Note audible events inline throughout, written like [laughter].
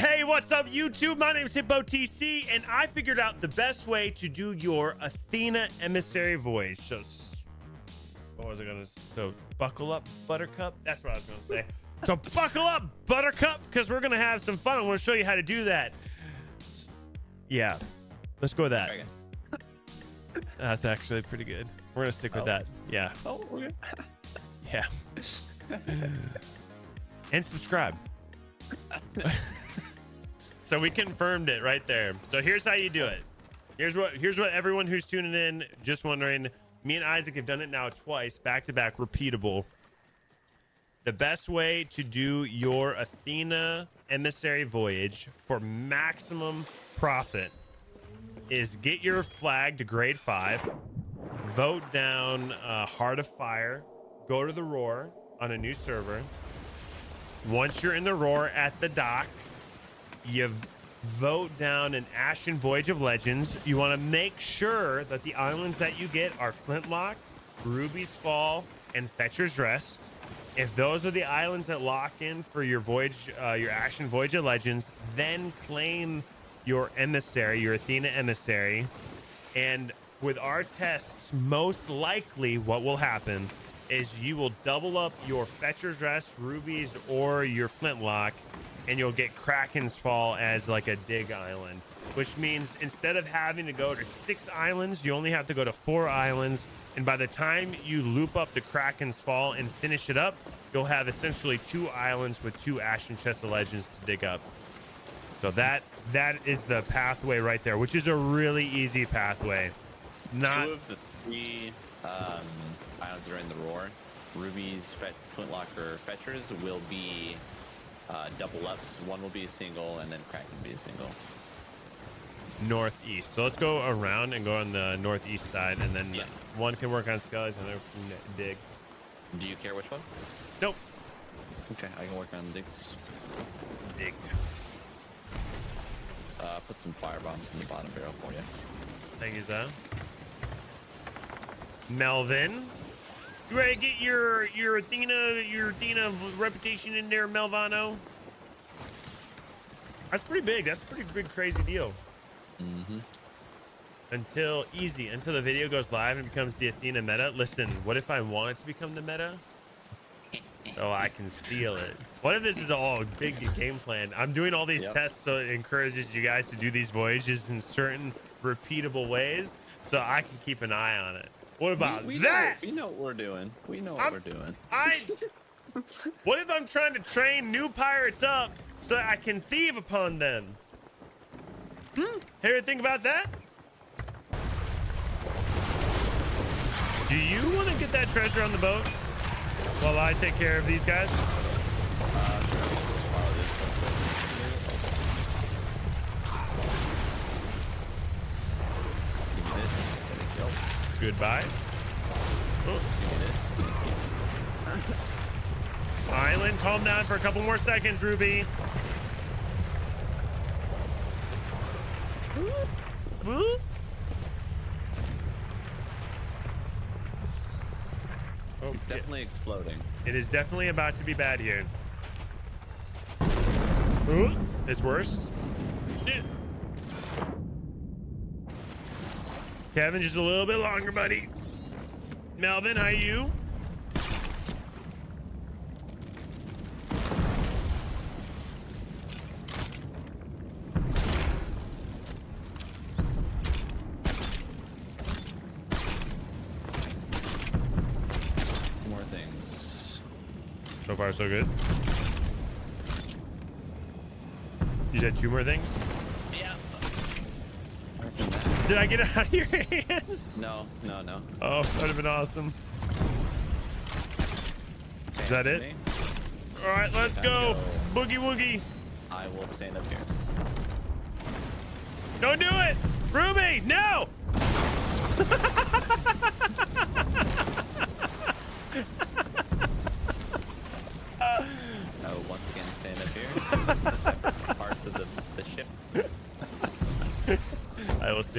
Hey, what's up, YouTube? My name is HitboTC, and I figured out the best way to do your Athena Emissary Voyage. So, what was I gonna? Say? So, buckle up, Buttercup. That's what I was gonna say. [laughs] So, buckle up, Buttercup, because we're gonna have some fun. I want to show you how to do that. Yeah, let's go with that. [laughs] That's actually pretty good. We're gonna stick with Oh. that. Yeah, Oh, okay. yeah. [laughs] and subscribe. So we confirmed it right there. So here's how you do it. Here's what here's what everyone who's tuning in just wondering. Me and Isaac have done it now twice, back to back, repeatable. The best way to do your Athena emissary voyage for maximum profit is get your flag to grade five, vote down uh, Heart of Fire, go to the Roar on a new server. Once you're in the Roar at the dock, you vote down an Ashen Voyage of Legends. You want to make sure that the islands that you get are Flintlock, Ruby's Fall, and Fletcher's Rest. If those are the islands that lock in for your voyage, uh, your Ashen Voyage of Legends, then claim your emissary, your Athena emissary. And with our tests, most likely what will happen is you will double up your Fletcher's Rest, Rubies, or your Flintlock, and you'll get Kraken's Fall as like a dig island. Which means instead of having to go to six islands, you only have to go to four islands. And by the time you loop up the Kraken's Fall and finish it up, you'll have essentially two islands with two Ashen Chest of Legends to dig up. So that that is the pathway right there, which is a really easy pathway. Not Two of the three um, islands that are in the roar, Ruby's Fet- Flintlock or Fletchers will be uh, double ups. One will be a single, and then Kraken will be a single. northeast. So let's go around and go on the northeast side, and then Yeah. one can work on and another can dig. Do you care which one? Nope. Okay, I can work on digs. Dig. Uh, put some fire bombs in the bottom barrel for you. Thank you, Zah. Melvin. You ready to get your your Athena your Athena reputation in there, Melvano? That's pretty big. That's a pretty big crazy deal. Mm-hmm. Until easy, until the video goes live and becomes the Athena meta. Listen, what if I want it to become the meta? So I can steal it. What if this is all a big game plan? I'm doing all these Yep. tests so it encourages you guys to do these voyages in certain repeatable ways so I can keep an eye on it. What about we, we that? Know, we know what we're doing. We know what I'm- we're doing. I. [laughs] What if I'm trying to train new pirates up so that I can thieve upon them? Hmm? Ever think about that? Do you want to get that treasure on the boat while I take care of these guys? Goodbye. Oh, Give me this. island, calm down for a couple more seconds, Ruby. Oh, It's definitely exploding. It is definitely about to be bad here. Ooh, it's worse. Kevin, just a little bit longer, buddy. Melvin, how you? More things. So far, so good. You said two more things? Did I get it out of your hands? No, no, no. Oh, that would have been awesome. Is that it? me. All right, let's Time go. Boogie woogie. I will stand up here. Don't do it! Ruby, no! [laughs]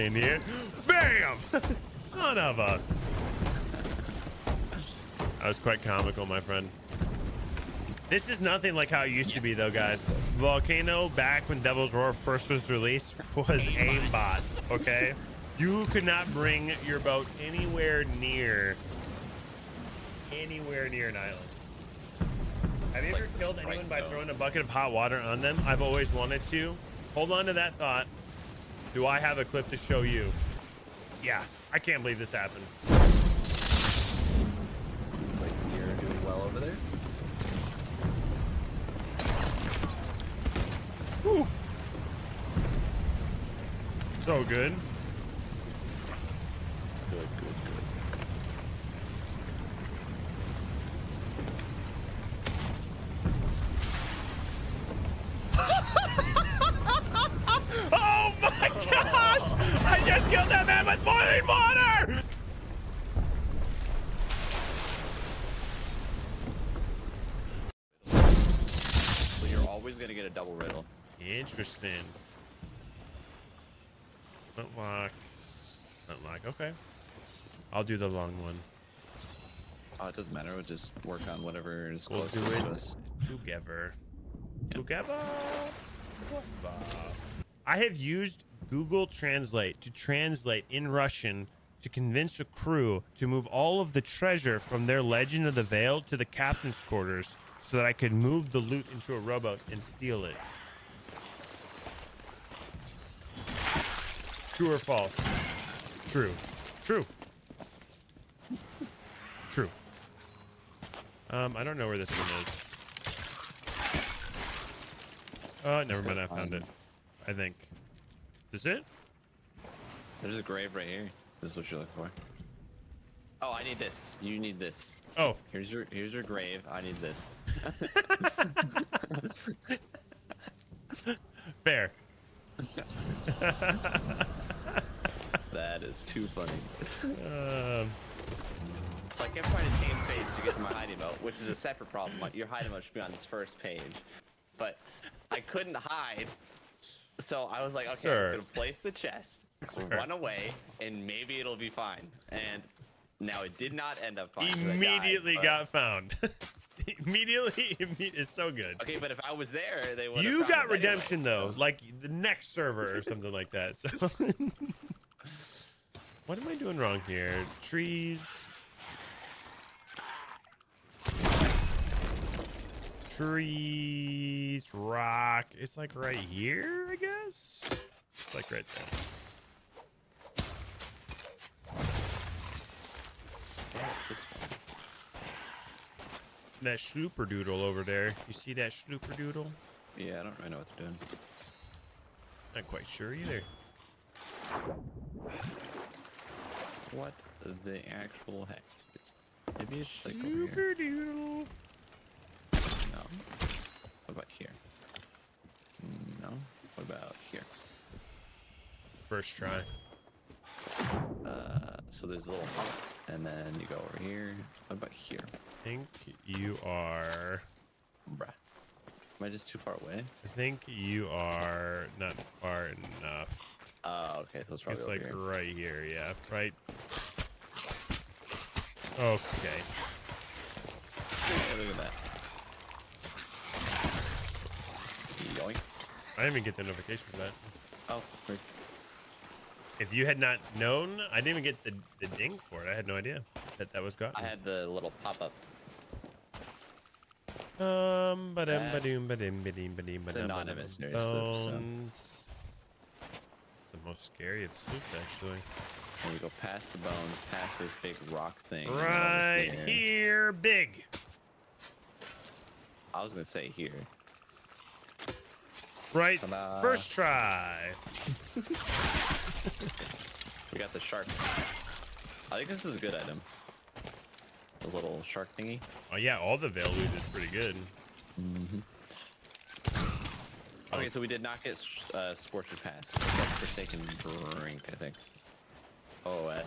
I will stand here. Bam! [laughs] Son of a. That was quite comical, my friend. This is nothing like how it used to be, though, guys. Volcano, back when Devil's Roar first was released, was aimbot. Okay, you could not bring your boat anywhere near, anywhere near an island. Have you ever like killed anyone by throwing a bucket of hot water on them? I've always wanted to. Hold on to that thought. Do I have a clip to show you? Yeah, I can't believe this happened. Like you're doing well over there. Whew. So good. Good, good, good. Oh my gosh! I just killed that man with boiling water! So you're always gonna get a double riddle. Interesting. Unlock. Unlock. Okay. I'll do the long one. Oh, it doesn't matter. We'll just work on whatever is We'll closest do it to us. together. Together. Together. I have used Google Translate to translate in Russian to convince a crew to move all of the treasure from their Legend of the Veil to the captain's quarters so that I could move the loot into a rowboat and steal it. True or false? True. True. True. Um, I don't know where this one is. Oh, never mind. I found it. I think. Is this it? There's a grave right here. This is what you're looking for. Oh, I need this. You need this. Oh, Here's your here's your grave. I need this. [laughs] fair. [laughs] That is too funny. Um, So I kept trying to change page to get to my hiding moat, which is a separate problem. Your hiding moat should be on this first page, but I couldn't hide. So I was like, okay, Sir. I'm gonna place the chest, Sir. run away, and maybe it'll be fine. And now it did not end up fine. 'cause I died, immediately but- got found. [laughs] immediately, [laughs] imme- it's so good. Okay, but if I was there, they would. You got redemption though, like the next server or something like that. So, [laughs] what am I doing wrong here? Trees. Trees, rock. It's like right here, I guess. It's like right there. That schlooper doodle over there. You see that schlooper doodle? Yeah, I don't really know what they're doing. Not quite sure either. What the actual heck? Maybe it's like. Schlooper doodle. No. What about here? No. What about here? First try. Uh, so there's a little and then you go over here. What about here? I think you are. Bruh. Am I just too far away? I think you are not far enough. Oh, okay. So it's probably It's like here. right here. Yeah, right. Okay. Look at that. Yoink. I didn't even get the notification for that. Oh, great. If you had not known, I didn't even get the, the ding for it. I had no idea that that was gone. I had the little pop-up. Um, ba dum Uh, ba doom ba dim ba dim ba dim ba it's a dum ba non-emissary dum sloop, so- bones. It's the most scary of sloops, actually. And you go past the bones, past this big rock thing. Right here. big. I was gonna say here. Right, first try. We got the shark. I think this is a good item. The little shark thingy. Oh yeah, all the veil loot is pretty good. Mm-hmm. Okay, so we did not get uh, Scorched Pass. We Forsaken Brink, I think. OS.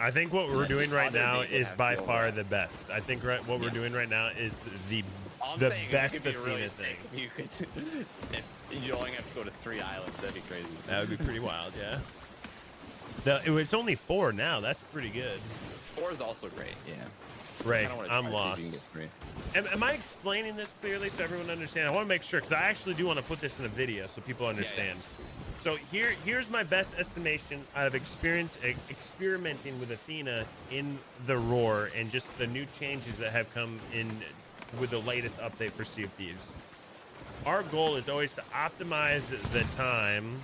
I think what we're doing right now is by far the best. I think right, what we're Yeah. doing right now is the I'm the best is it could be Athena really thing. you could. [laughs] if you only have to go to three islands, that'd be crazy. That would be pretty wild, yeah. The, it's only four now. That's pretty good. Four is also great, yeah. Ray, I'm try to see if lost. you can get three. Am, am I explaining this clearly so everyone understands? I want to make sure because I actually do want to put this in a video so people understand. So here, here's my best estimation out of experience e- experimenting with Athena in the Roar and just the new changes that have come in with the latest update for Sea of Thieves. Our goal is always to optimize the time.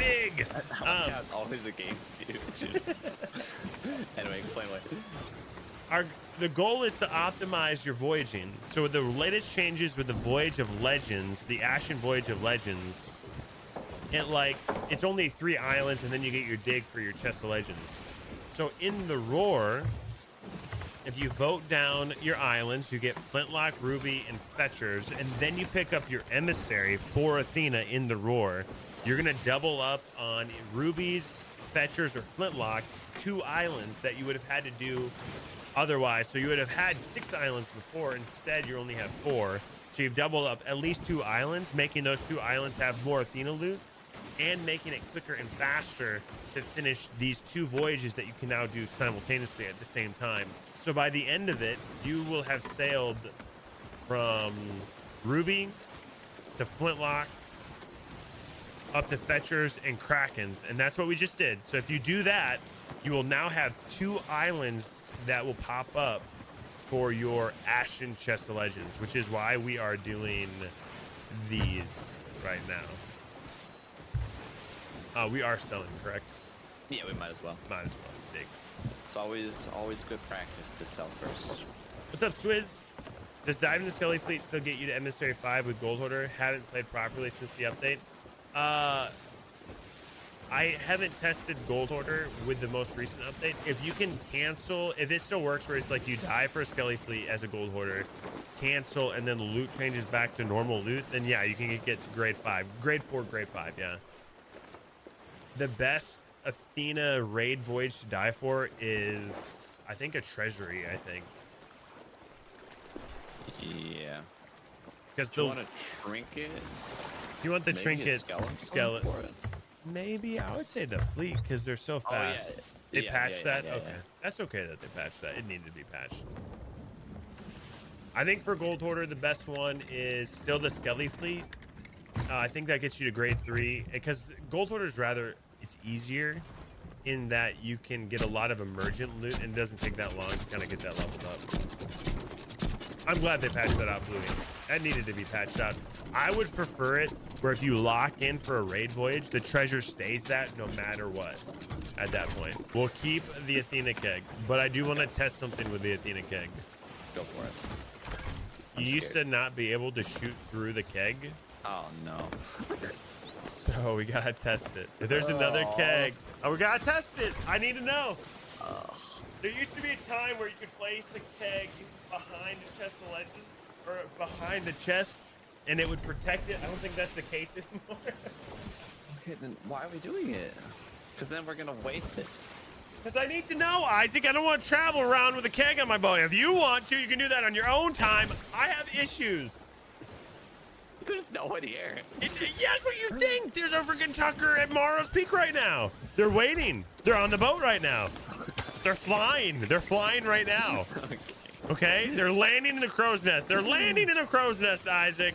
Big. Oh, [laughs] Um, yeah, it's always a game too. [laughs] anyway, explain what. our the goal is to optimize your voyaging. So with the latest changes with the Voyage of Legends, the Ashen Voyage of Legends, it like it's only three islands and then you get your dig for your chest of legends. So in the roar, if you vote down your islands, you get Flintlock, Ruby, and Fletchers, and then you pick up your emissary for Athena in the roar. You're gonna double up on rubies, Fletchers, or Flintlock, two islands that you would have had to do otherwise. So you would have had six islands before. Instead, you only have four. So you've doubled up at least two islands, making those two islands have more Athena loot and making it quicker and faster to finish these two voyages that you can now do simultaneously at the same time. So by the end of it, you will have sailed from Ruby to Flintlock up to Fletchers and Krakens, and that's what we just did. So if you do that, you will now have two islands that will pop up for your Ashen Chest of Legends, which is why we are doing these right now. Uh, we are selling, correct? Yeah, we might as well. Might as well. Big. It's always always good practice to sell first. What's up, Swizz? Does diving the Skelly Fleet still get you to Emissary 5 with Gold Hoarder? Haven't played properly since the update. Uh, I haven't tested Gold Hoarder with the most recent update. If you can cancel, if it still works where it's like you die for a Skelly Fleet as a Gold Hoarder, cancel, and then the loot changes back to normal loot, then yeah, you can get to grade 5. Grade 4, grade 5, yeah. The best Athena raid voyage to die for is, I think, a treasury, I think. Yeah. Because the want a trinket? You want the Maybe trinkets skeleton skeleton. Maybe I would say the fleet because they're so Oh, yeah. fast. They Yeah, patched yeah, yeah, that. yeah, okay, yeah. that's okay that they patched that. It needed to be patched. I think for Gold Hoarder, the best one is still the Skelly fleet. Uh, I think that gets you to grade three because Gold Hoarder is rather it's easier in that you can get a lot of emergent loot and it doesn't take that long to kind of get that leveled up. I'm glad they patched that out, Bluey. That needed to be patched out. I would prefer it where if you lock in for a raid voyage, the treasure stays that no matter what at that point. We'll keep the Athena keg, but I do want to test something with the Athena keg. Go for it. I'm you used to not be able to shoot through the keg, Oh no. so we gotta test it. If there's another keg, oh, we gotta test it. I need to know. There used to be a time where you could place a keg behind a chest of legends or behind a chest, and it would protect it. I don't think that's the case anymore. [laughs] Okay, then why are we doing it? Because then we're gonna waste it. Because I need to know, Isaac. I don't want to travel around with a keg on my boat. If you want to, you can do that on your own time. I have issues. There's no one here. It, yes, what you think? There's a freaking Tucker at Morrow's Peak right now. They're waiting. They're on the boat right now. They're flying. They're flying right now. [laughs] Okay. Okay? They're landing in the crow's nest. They're [laughs] landing in the crow's nest, Isaac.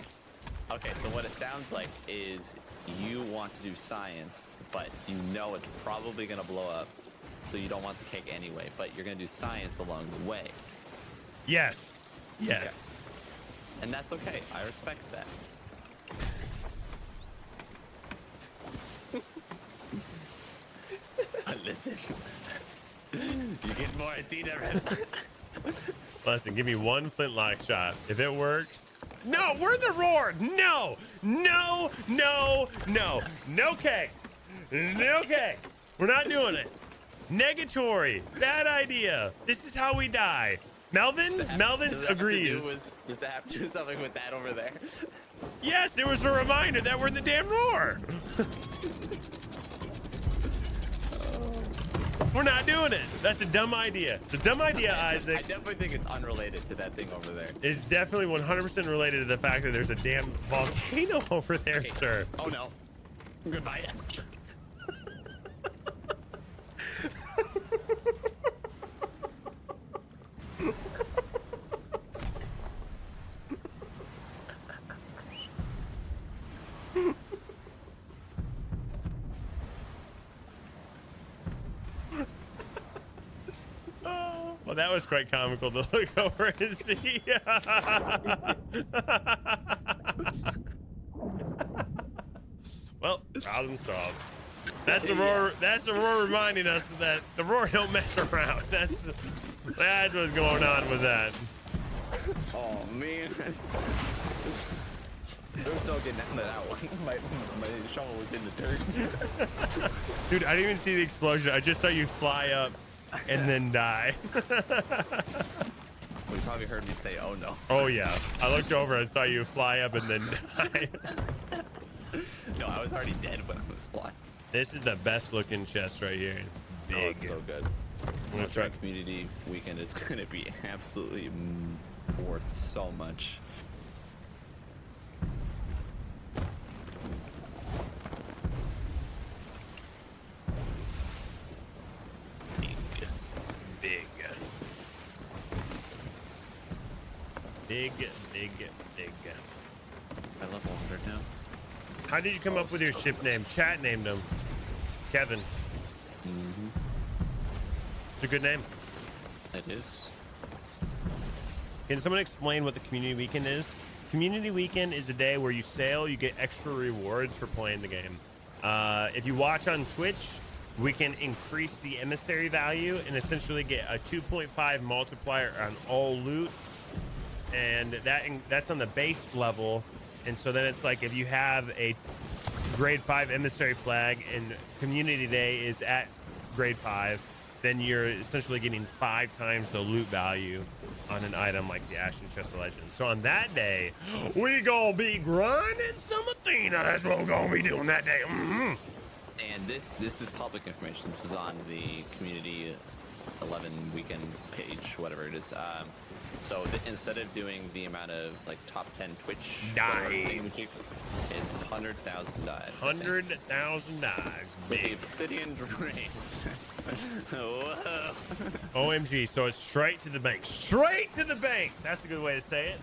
Okay, so what it sounds like is you want to do science, but you know it's probably gonna blow up, so you don't want the cake anyway. But you're gonna do science along the way, Yes. Yes. and that's okay. I respect that. [laughs] Uh, Listen, you get more Athena. [laughs] Red. Listen, give me one flintlock shot. If it works. No, we're the roar. No, no, no, no. No kegs. No kegs. We're not doing it. Negatory. Bad idea. This is how we die. Melvin? Melvin Does it have to do agrees. Does that have to do something with that over there? Yes, it was a reminder that we're the damn roar. [laughs] we're not doing it. That's a dumb idea. It's a dumb idea, [laughs] Isaac. I definitely think it's unrelated to that thing over there. It's definitely 100% related to the fact that there's a damn volcano [laughs] over there, Okay. sir. Oh no. Goodbye. that was quite comical to look [laughs] over and see. well, problem solved. That's Aurora. That's Aurora reminding us that the Aurora don't mess around. [laughs] That's that's what's going on with that. Oh man. There's no getting out of that one. [laughs] My, my shovel was in the dirt. Dude, I didn't even see the explosion. I just saw you fly up and then die. [laughs] We probably heard me say, "Oh no." oh yeah. I looked over and saw you fly up and then [laughs] die. [laughs] No, I was already dead when I was flying. this is the best looking chest right here. Oh, Big. it's so good. I'm gonna Ultra try- Community Weekend is going to be absolutely worth so much. Big. Big. Big, big, big. I love 100 now. How did you come up with your ship name? Chat named him. Kevin. Mm-hmm. It's a good name. It is. Can someone explain what the community weekend is? Community weekend is a day where you sail, you get extra rewards for playing the game. Uh, if you watch on Twitch, we can increase the emissary value and essentially get a 2.5 multiplier on all loot, and that that's on the base level. And so then it's like if you have a grade five emissary flag and community day is at grade five, then you're essentially getting five times the loot value on an item like the Ashen Chest of Legends. So on that day, [gasps] we gonna be grinding some Athena. That's what we're gonna be doing that day. hmm And this this is public information. This is on the community 11 weekend page, whatever it is. Um, so instead of doing the amount of like top 10 Twitch whatever thing we keep, Dives. it's 100,000 dives. Hundred thousand dives, With the obsidian drains. [laughs] Whoa. OMG! So it's straight to the bank. Straight to the bank. That's a good way to say it.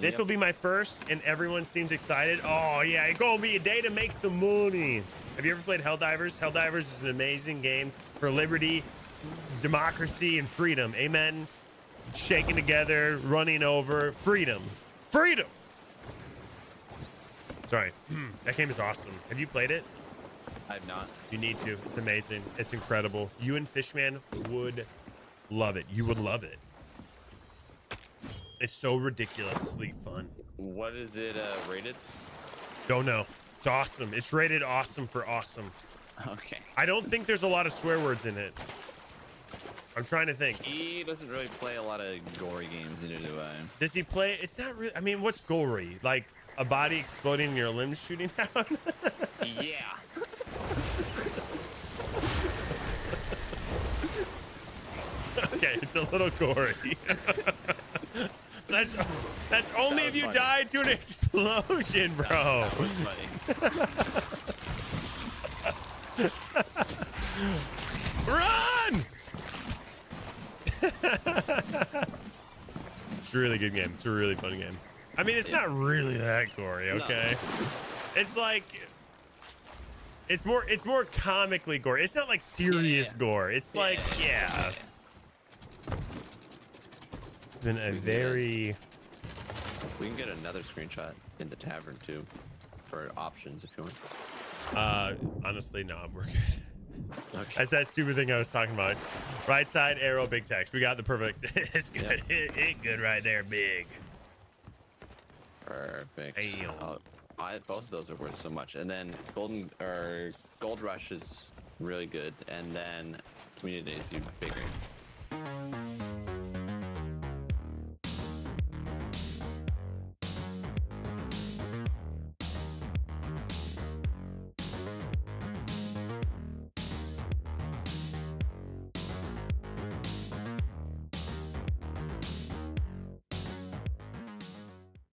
This Yep. will be my first, and everyone seems excited. Oh yeah, it's gonna be a day to make some money. Have you ever played Helldivers? Helldivers is an amazing game for liberty, democracy, and freedom. Amen. Shaking together, running over, freedom, freedom. Sorry, [clears throat] that game is awesome. Have you played it? I've not. You need to. It's amazing. It's incredible. You and Fishman would love it. You would love it. It's so ridiculously fun. What is it uh, rated? Don't know. It's awesome. It's rated awesome for awesome. [laughs] Okay. I don't think there's a lot of swear words in it. I'm trying to think. He doesn't really play a lot of gory games, neither do I. Does he play? It's not really. I mean, what's gory? Like a body exploding and your limbs shooting [laughs] out? yeah. [laughs] okay, it's a little gory. [laughs] that's that's only That if you funny. died to an explosion, bro. That was funny. Run! It's a really good game. It's a really fun game. I mean, it's not really that gory, okay? It's like it's more it's more comically gory. It's not like serious Yeah. gore. It's like yeah. It's been a very We can get another screenshot in the tavern too, for options if you want. uh honestly no, we're good. Okay. That's that stupid thing I was talking about. Right side arrow, big text. We got the perfect. [laughs] it's good. It, it good right there, big. Perfect. Damn. Uh, I, both of those are worth so much. And then Golden or Gold Rush is really good, and then Community is even bigger.